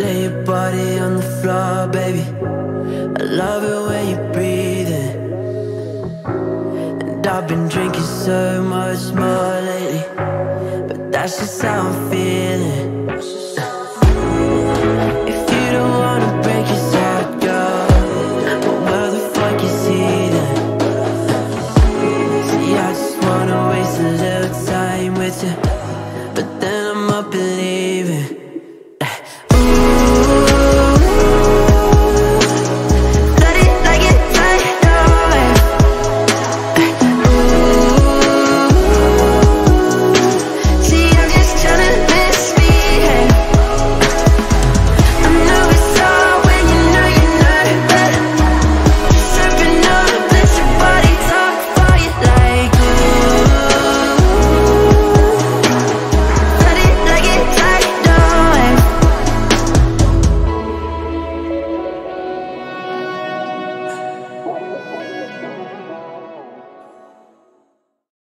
Lay your body on the floor, baby. I love it when you're breathing. And I've been drinking so much more lately. But that's just how I'm feeling.